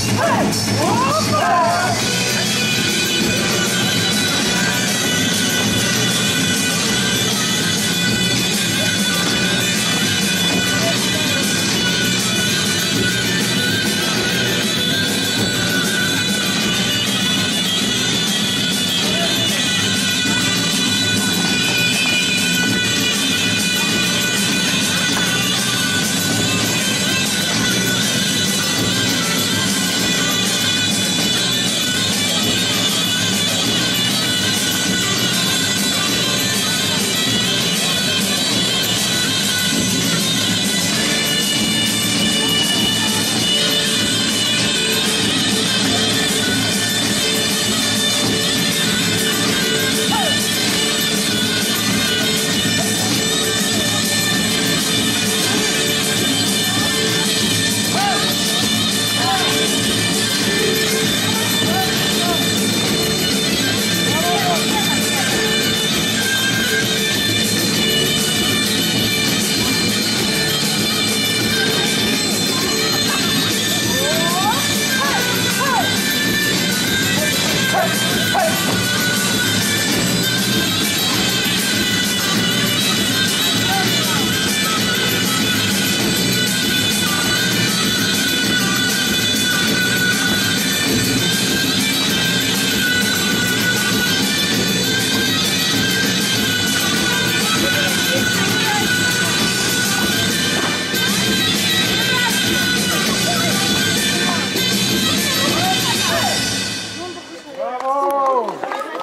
Hey! Oh,